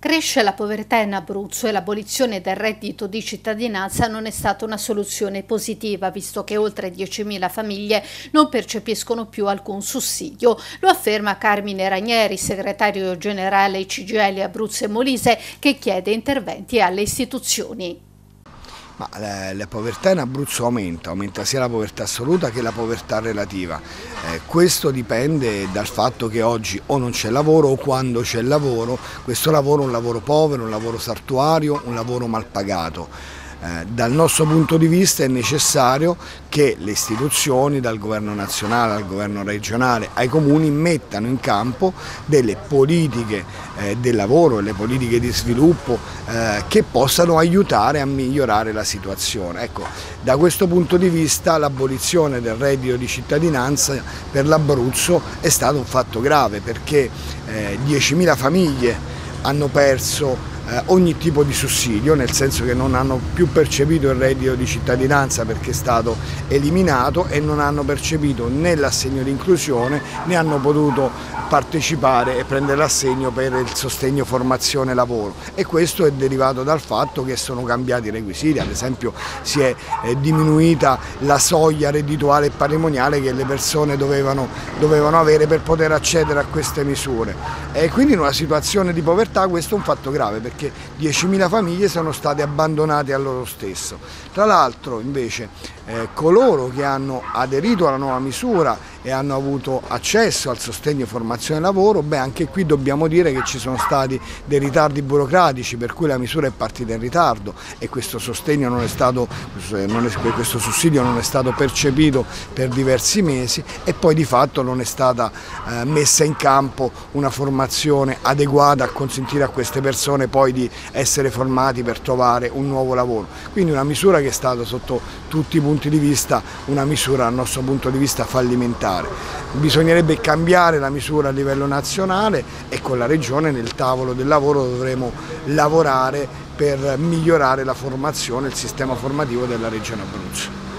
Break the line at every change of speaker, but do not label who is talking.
Cresce la povertà in Abruzzo e l'abolizione del reddito di cittadinanza non è stata una soluzione positiva, visto che oltre 10.000 famiglie non percepiscono più alcun sussidio. Lo afferma Carmine Ranieri, segretario generale CGL Abruzzo e Molise, che chiede interventi alle istituzioni.
Ma la, la, povertà in Abruzzo aumenta, aumenta sia la povertà assoluta che la povertà relativa. Eh, questo dipende dal fatto che oggi o non c'è lavoro o quando c'è lavoro, questo lavoro è un lavoro povero, un lavoro sartuario, un lavoro mal pagato. Eh, dal nostro punto di vista è necessario che le istituzioni, dal governo nazionale al governo regionale ai comuni, mettano in campo delle politiche eh, del lavoro e le politiche di sviluppo eh, che possano aiutare a migliorare la situazione. Ecco, da questo punto di vista l'abolizione del reddito di cittadinanza per l'Abruzzo è stato un fatto grave perché 10.000 famiglie hanno perso eh, ogni tipo di sussidio, nel senso che non hanno più percepito il reddito di cittadinanza perché è stato eliminato e non hanno percepito né l'assegno di inclusione né hanno potuto partecipare e prendere l'assegno per il sostegno formazione lavoro. E questo è derivato dal fatto che sono cambiati i requisiti, ad esempio si è eh, diminuita la soglia reddituale e patrimoniale che le persone dovevano, dovevano avere per poter accedere a queste misure. E quindi in una situazione di povertà questo è un fatto grave perché perché 10.000 famiglie sono state abbandonate a loro stesso. Tra l'altro invece eh, coloro che hanno aderito alla nuova misura e hanno avuto accesso al sostegno formazione lavoro, beh anche qui dobbiamo dire che ci sono stati dei ritardi burocratici per cui la misura è partita in ritardo e questo sostegno non è stato, non è, questo sussidio non è stato percepito per diversi mesi e poi di fatto non è stata eh, messa in campo una formazione adeguata a consentire a queste persone poi di essere formati per trovare un nuovo lavoro. Quindi una misura che è stata sotto tutti i punti di vista una misura dal nostro punto di vista fallimentare. Bisognerebbe cambiare la misura a livello nazionale e con la Regione nel tavolo del lavoro dovremo lavorare per migliorare la formazione il sistema formativo della Regione Abruzzo.